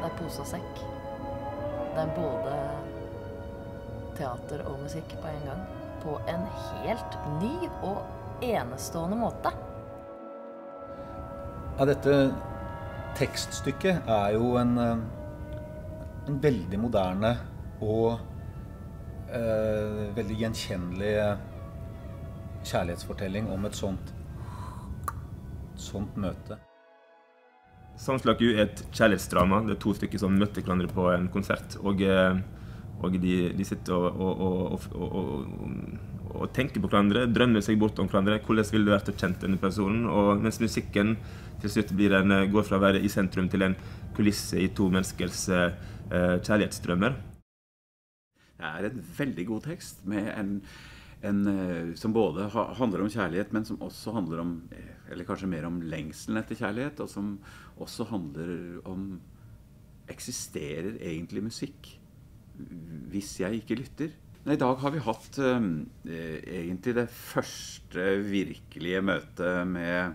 Det er pose og sekk. Det er både teater og musikk på en gang. På en helt ny og enestående måte. Ja, dette tekststykket er jo en, eh, en veldig moderne og eh, veldig gjenkjennelig kjærlighetsfortelling om et sånt, sånt møte. Samslag er et kjærlighetsdrama. Det er to stykker som møter hverandre på en konsert. Og, eh, og de, de, sitter og, og, og, og, tenker på hverandre, drømmer seg bort om hverandre. Hvordan ville det vært å kjenne denne personen? Og mens musikken til slutt en, går fra å være i sentrum til en kulisse i to menneskers eh, kjærlighetsdrømmer. Det er en veldig god tekst med en, en, eh, som både handler om kjærlighet, men som også handler om Eller kanskje mer om lengselen etter kjærlighet, og som også handler om Eksisterer egentlig musikk hvis jeg ikke lytter? I dag har vi hatt eh, egentlig det første virkelige møtet med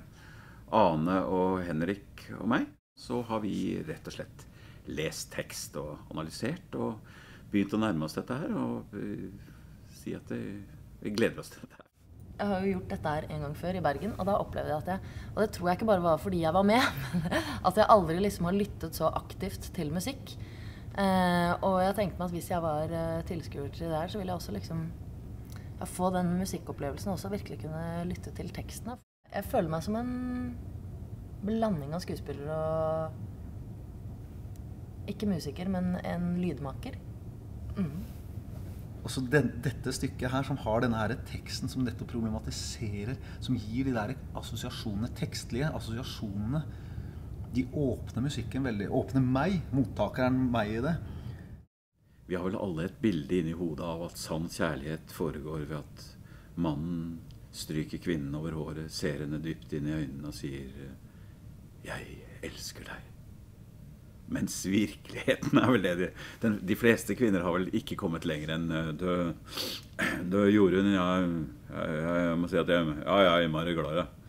Ane og Henrik og meg. Så har vi rett og slett lest tekst og analysert og begynt å nærme oss dette her. Og uh, si at det, vi gleder oss til det. Jeg har jo gjort dette her en gang før i Bergen, og da opplevde jeg at jeg Og det tror jeg ikke bare var fordi jeg var med, men at jeg aldri liksom har lyttet så aktivt til musikk. Eh, og jeg tenkte meg at hvis jeg var uh, tilskuer til det her, så ville jeg også liksom ja, få den musikkopplevelsen og også virkelig kunne lytte til tekstene. Jeg føler meg som en blanding av skuespiller og Ikke musiker, men en lydmaker. Mm. Også den, dette stykket her, som har denne her teksten som dette problematiserer, som gir de der assosiasjonene, tekstlige assosiasjonene De åpner musikken veldig. Åpner meg, mottakeren, meg i det. Vi har vel alle et bilde inni hodet av at sann kjærlighet foregår ved at mannen stryker kvinnen over håret, ser henne dypt inn i øynene og sier 'Jeg elsker deg'. Mens virkeligheten er vel det de, de, fleste kvinner har vel ikke kommet lenger enn du, død, død Jorunn. Ja, jeg, jeg, må si at jeg, ja, jeg er innmari glad i deg.